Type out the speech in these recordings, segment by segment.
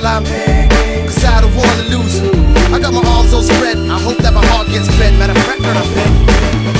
while I'm Cause I don't wanna lose. I got my arms all spread. I hope that my heart gets fed. Matter of fact, I'm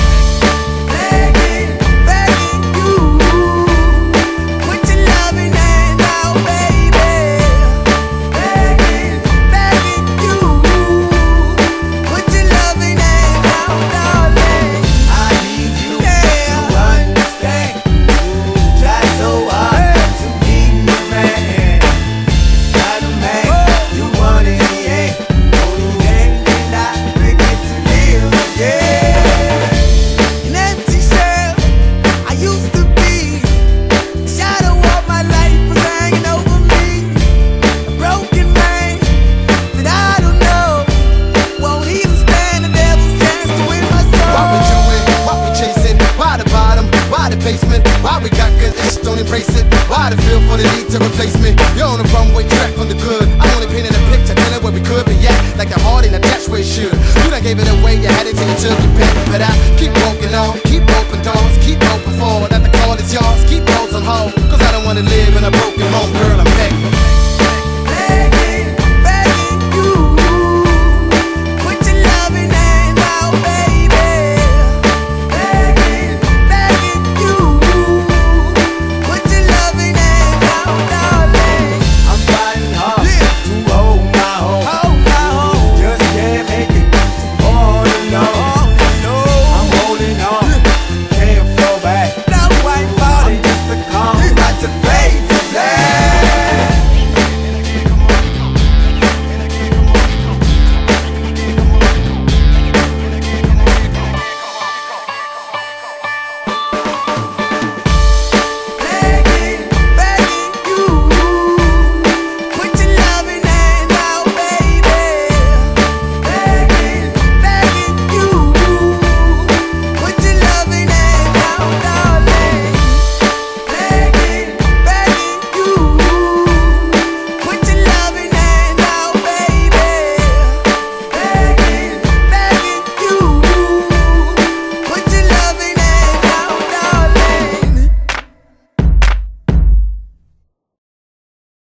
basement? Why we got good ish, don't embrace it? Why the feel for the need to replace me? You're on the runway track from the good. I only painted a picture, telling where we could be at. Like the heart in a dash where it should. You done gave it away, you had it till you took it back. But I keep walking on, keep open doors, keep open forward. That the call is yours, keep those on hold. Cause I don't wanna live in a broken home, girl. I'm